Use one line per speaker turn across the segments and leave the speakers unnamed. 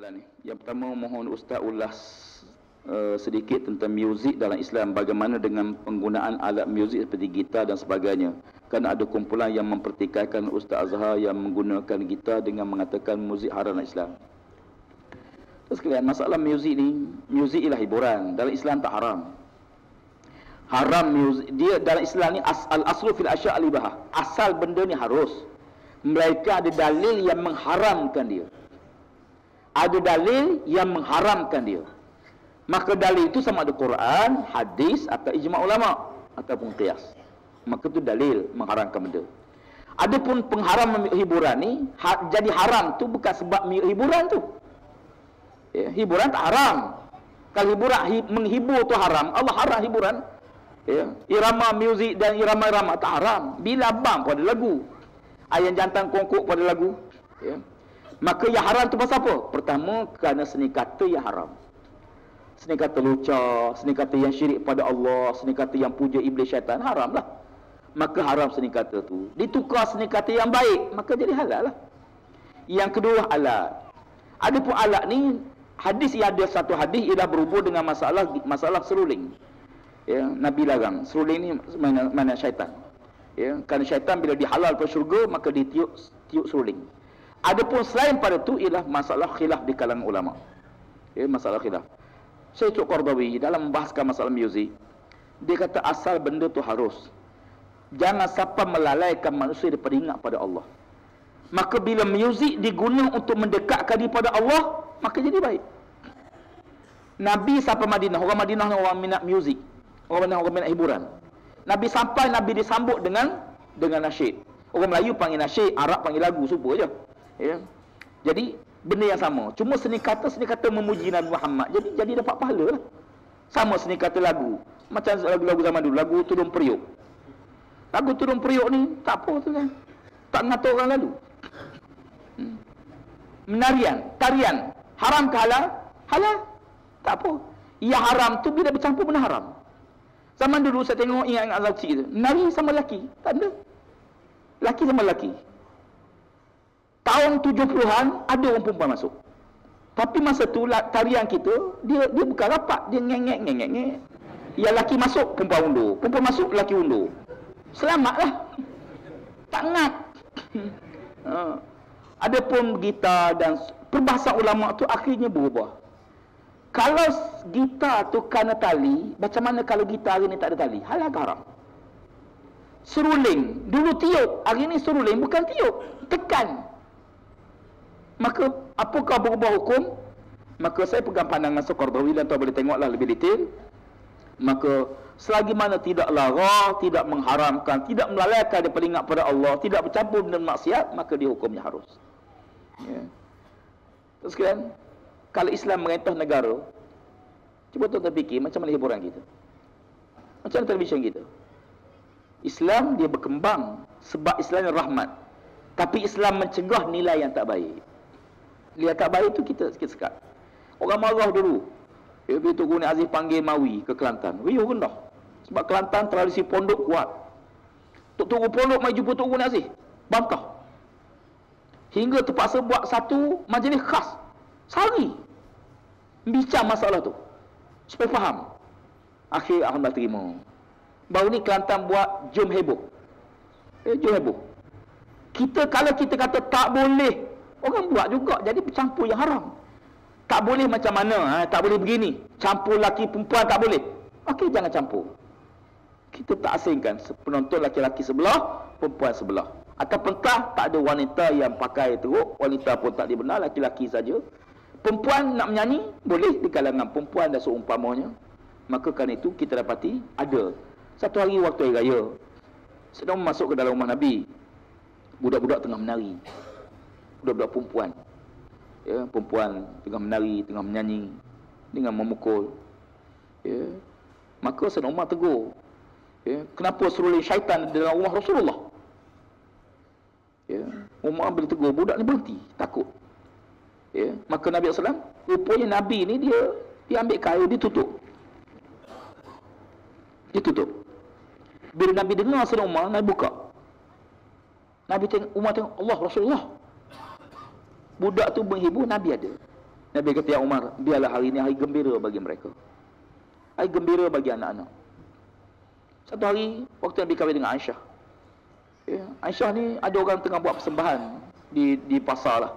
soalan ni. Yang pertama mohon ustaz ulas uh, sedikit tentang muzik dalam Islam. Bagaimana dengan penggunaan alat muzik seperti gitar dan sebagainya. Kan ada kumpulan yang mempertikaikan Ustaz Azhar yang menggunakan gitar dengan mengatakan muzik haram dalam Islam. Terus kalian masalah muzik ni, muzik ialah hiburan. Dalam Islam tak haram. Haram muzik. Dia dalam Islam ni as, al aslu fil asya' al Asal benda ni harus. Mereka ada dalil yang mengharamkan dia ada dalil yang mengharamkan dia. Maka dalil itu sama ada Quran, hadis atau ijma ulama ataupun qiyas. Maka itu dalil mengharamkan benda. Adapun pengharam hiburan ni ha, jadi haram tu bukan sebab hiburan tu. Ya, hiburan tak haram. Kalau hiburan hi, menghibur tu haram Allah haram hiburan. Ya, irama muzik dan irama-irama tak haram. Bila bang pada lagu. Ayam jantan kongkok pada lagu. Ya Maka yang haram tu pasal apa? Pertama, kerana seni kata yang haram. Seni kata lucah, seni kata yang syirik pada Allah, seni kata yang puja iblis syaitan, haram lah. Maka haram seni kata tu. Ditukar seni kata yang baik, maka jadi halal lah. Yang kedua, alat. Ada pun alat ni, hadis yang ada satu hadis, ia dah berhubung dengan masalah masalah seruling. Ya, Nabi larang. Seruling ni mana, mana syaitan. Ya, kerana syaitan bila dihalal ke syurga, maka ditiup tiup seruling. Adapun selain pada itu ialah masalah khilaf di kalangan ulama. Ya, masalah khilaf. Syekh Qardawi dalam membahaskan masalah muzik, dia kata asal benda tu harus. Jangan siapa melalaikan manusia daripada ingat pada Allah. Maka bila muzik digunakan untuk mendekatkan diri pada Allah, maka jadi baik. Nabi sampai Madinah, orang Madinah ni orang minat muzik. Orang Madinah orang minat hiburan. Nabi sampai Nabi disambut dengan dengan nasyid. Orang Melayu panggil nasyid, Arab panggil lagu, serupa je ya. Jadi benda yang sama. Cuma seni kata seni kata memuji Nabi Muhammad. Jadi jadi dapat pahala lah. Sama seni kata lagu. Macam lagu-lagu zaman dulu, lagu turun periuk. Lagu turun periuk ni tak apa tu kan. Tak ngatur orang lalu. Hmm. Menarian, tarian, haram ke halal? Halal. Tak apa. Yang haram tu bila bercampur benda haram. Zaman dulu saya tengok ingat-ingat azab kecil tu. Nari sama lelaki. Tak ada. Laki sama lelaki tahun 70-an ada orang perempuan masuk. Tapi masa tu tarian kita dia dia bukan rapat, dia ngengek ngengek ngengek. Yang laki masuk perempuan undur, perempuan masuk laki undur. Selamatlah. Tak ngat. ha. Adapun gitar dan perbahasan ulama tu akhirnya berubah. Kalau gitar tu kena tali, macam mana kalau gitar hari ni tak ada tali? Halal haram. Seruling. Dulu tiup, hari ni seruling bukan tiup, tekan maka apakah berubah hukum? Maka saya pegang pandangan Soekardawi dan tuan boleh tengoklah lebih detail. Maka selagi mana tidak lara tidak mengharamkan tidak melalaikan dia peringat pada Allah tidak bercampur dengan maksiat maka dia hukumnya harus. Ya. terus kan kalau Islam merintah negara cuba tuan fikir macam mana hiburan kita? Macam mana televisyen kita? Islam dia berkembang sebab Islam rahmat. Tapi Islam mencegah nilai yang tak baik Lihat tak baik tu kita sikit sekat. Orang marah dulu. Ya, bila tu Guni Aziz panggil Mawi ke Kelantan. Riuh rendah. Sebab Kelantan tradisi pondok kuat. Tok Tunggu pondok mai jumpa Tok Guni Aziz. Bangkah. Hingga terpaksa buat satu majlis khas. Sehari. Bincang masalah tu. Supaya faham. Akhir Alhamdulillah terima. Baru ni Kelantan buat jom heboh. Eh, jom heboh. Kita kalau kita kata tak boleh Orang buat juga jadi bercampur yang haram. Tak boleh macam mana? Ha? Tak boleh begini. Campur laki perempuan tak boleh. Okey, jangan campur. Kita tak asingkan penonton laki-laki sebelah, perempuan sebelah. Atau pentah tak ada wanita yang pakai teruk, wanita pun tak dibenar, laki-laki saja. Perempuan nak menyanyi, boleh di kalangan perempuan dan seumpamanya. Maka kan itu kita dapati ada. Satu hari waktu hari raya, sedang masuk ke dalam rumah Nabi. Budak-budak tengah menari budak-budak perempuan ya, perempuan tengah menari, tengah menyanyi dengan memukul ya. maka Sayyidina Umar tegur ya. kenapa seruling syaitan dalam rumah Rasulullah ya. Umar bila tegur, budak ni berhenti takut ya. maka Nabi SAW rupanya Nabi ni dia dia ambil kayu, dia tutup dia tutup bila Nabi dengar Sayyidina Umar, Nabi buka Nabi tengok, Umar tengok Allah Rasulullah budak tu menghibur Nabi ada Nabi kata, Ya Umar, biarlah hari ini hari gembira bagi mereka. Hari gembira bagi anak-anak. Satu hari, waktu Nabi kahwin dengan Aisyah. Ya, Aisyah ni ada orang tengah buat persembahan di di pasar lah.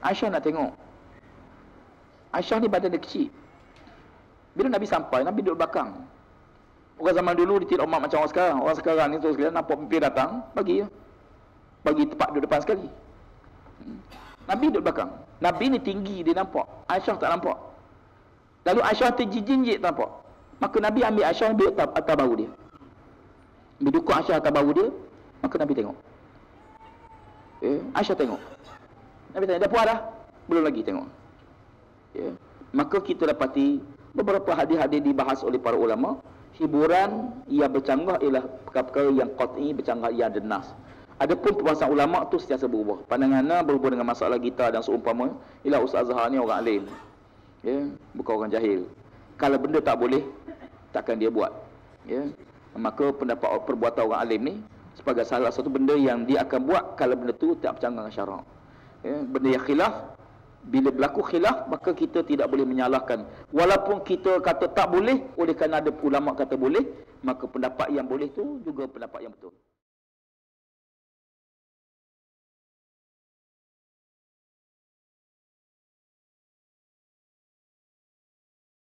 Aisyah nak tengok. Aisyah ni badan dia kecil. Bila Nabi sampai, Nabi duduk belakang. Orang zaman dulu dia tidak umat macam orang sekarang. Orang sekarang ni tu sekalian nampak pimpin datang, bagi ya. Bagi tempat duduk depan sekali. Nabi duduk belakang. Nabi ni tinggi dia nampak. Aisyah tak nampak. Lalu Aisyah terjijik tak nampak. Maka Nabi ambil Aisyah ambil atas, bahu dia. Bila dukuk Aisyah atas bahu dia, maka Nabi tengok. Eh, Aisyah tengok. Nabi tanya, dah puas dah? Belum lagi tengok. Ya. Maka kita dapati beberapa hadis-hadis dibahas oleh para ulama hiburan yang bercanggah ialah perkara-perkara yang qat'i bercanggah yang denas adapun perbahasan ulama tu sentiasa berubah. Pandangannya berhubung dengan masalah kita dan seumpama ialah Ustaz Azhar ni orang alim. Ya bukan orang jahil. Kalau benda tak boleh takkan dia buat. Ya maka pendapat perbuatan orang alim ni sebagai salah satu benda yang dia akan buat kalau benda tu tak bercanggah dengan syarak. Ya benda yang khilaf bila berlaku khilaf maka kita tidak boleh menyalahkan. Walaupun kita kata tak boleh oleh kerana ada ulama kata boleh maka pendapat yang boleh tu juga pendapat yang betul